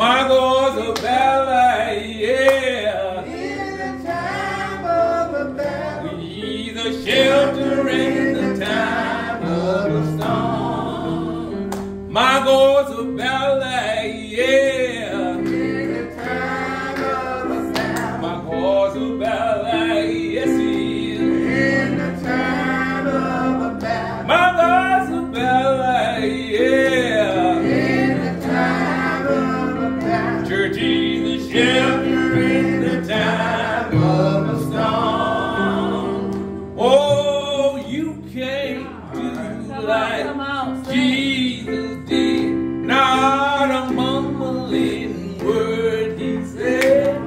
amado. like Jesus did. Not a mumbling word he said.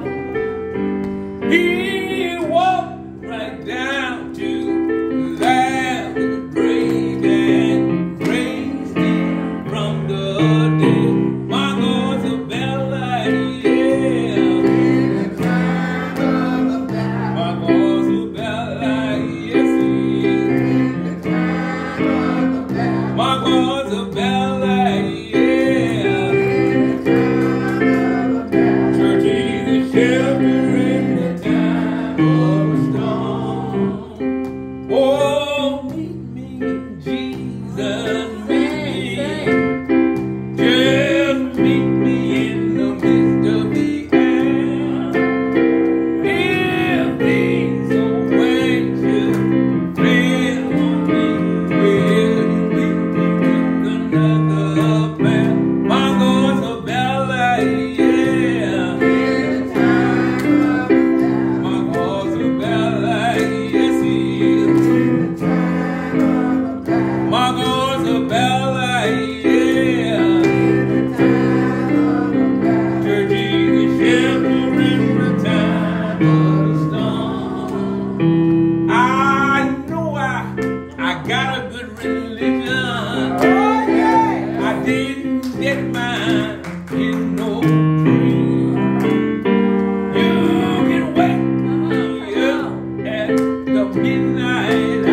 the in no dream. You can wake me up at the midnight.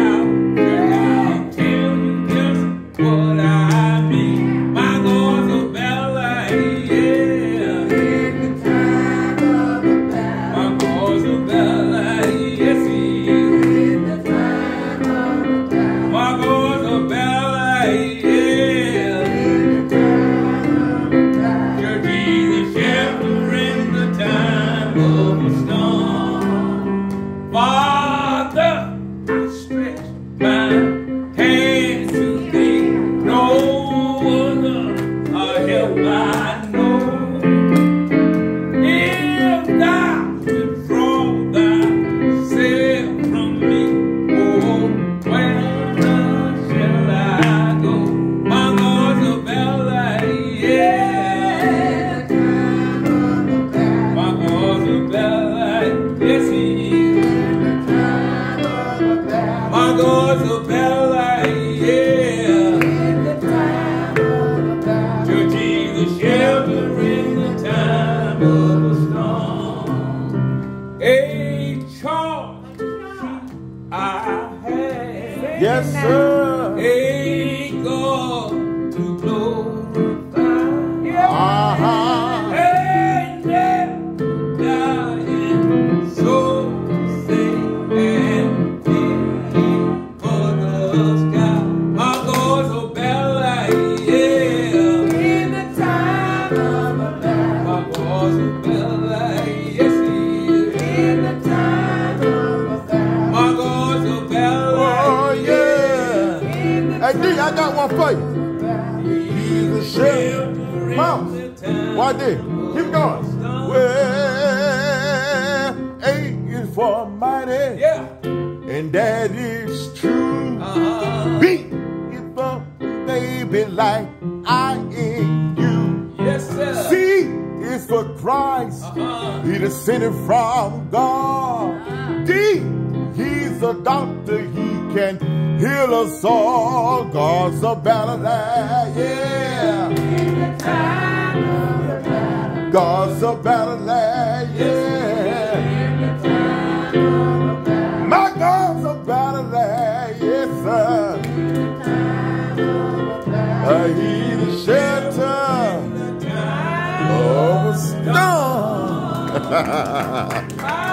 Amen. Hey, God to glory. Hey, D, I got one for you. He's a. Mouse. Why, D? Keep going. Well, A is for mighty. Yeah. And that is true. Uh-huh. B is for baby like I in you. Yes, sir. C is for Christ. Uh-huh. He descended from God. Uh-huh. D, he's a doctor. He can heal us all. God's a battle axe, yeah. God's a battle axe, yeah. My God's a battle axe, yes, sir. Uh, he the shelter of a storm.